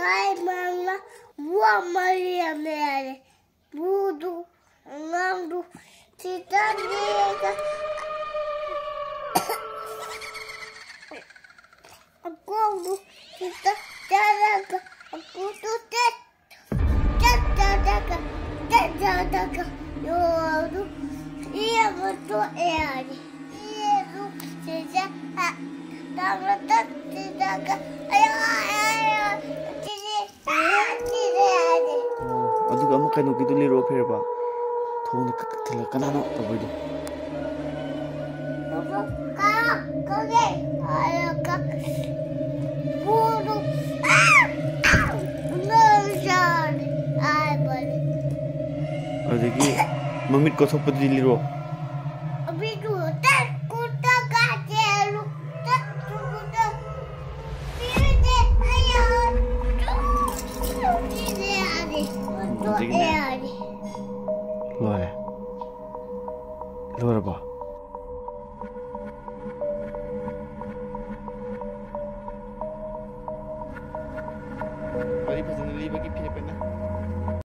来妈妈，我妈妈的，孤独，孤独，这个哥哥，哥哥，这个哥哥，哥哥的，这个哥哥，这个哥哥，有我，也不做爱的，这个姐姐，还他们的这个哥哥，哎呀。ꯑꯗꯨꯒ ꯑꯃꯨꯛ ꯀꯩꯅꯣꯒꯤꯗꯨ ꯂꯤꯔꯛꯑꯣ ꯃ ꯤ ꯠ ꯀ ꯣ ꯊ ꯣ ꯛ ꯄ ꯗ ꯤ ꯂ ꯤ ꯔ ꯣ哪里？哪里吧？这里不是能离不给皮的皮吗？